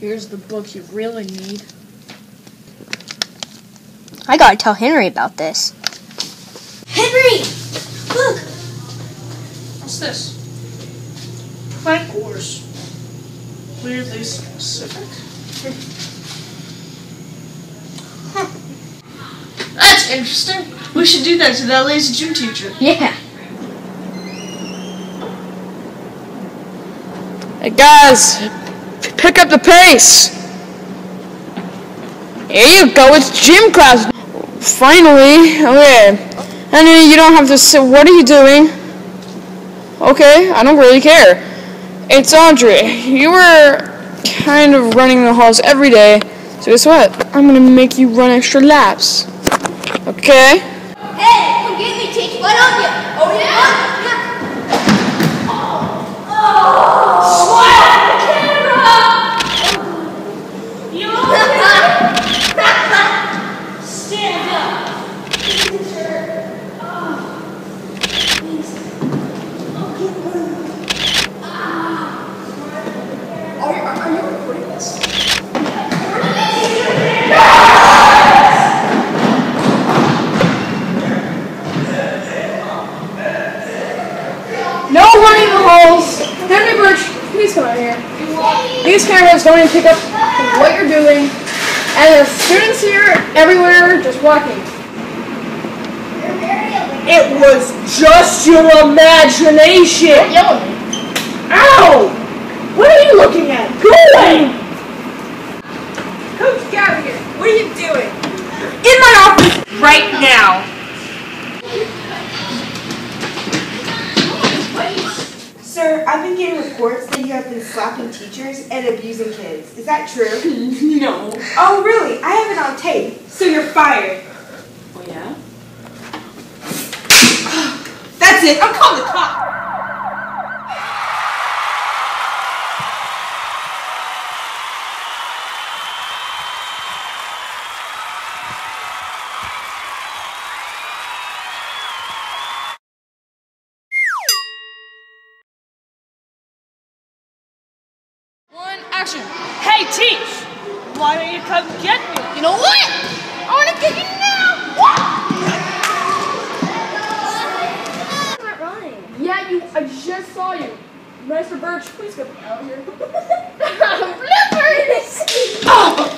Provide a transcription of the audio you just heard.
Here's the book you really need. I gotta tell Henry about this. Henry! Look! What's this? Prank Wars. Weirdly specific. Huh. That's interesting. We should do that to that lazy gym teacher. Yeah. Hey guys, p- pick up the pace. Here you go, it's gym class. Finally, okay. Henry, you don't have to sit. What are you doing? Okay, I don't really care. It's Audrey. You were kind of running the halls every day, so guess what? I'm gonna make you run extra laps. Okay? Hey, get me, teach. What on you? Oh, yeah? yeah. Stand up. Are you, are you recording this? No running in the halls. Henry Birch, please come out here. These cameras don't even pick up what you're doing. And there's students here everywhere just walking. It was just your imagination. Ow! What are you looking at? Go away! Coach Gallagher, what are you doing? In my office right now. Getting reports that you have been slapping teachers and abusing kids. Is that true? No. Oh, really? I have it on tape. So you're fired. Oh yeah? That's it. I'm calling the cops. Action. Hey, teach! Why don't you come get me? You know what? I want to get you now. I'm not running. Yeah, you. I just saw you. Mr. Birch, please come out of here. Bloopers! That's it. I'm calling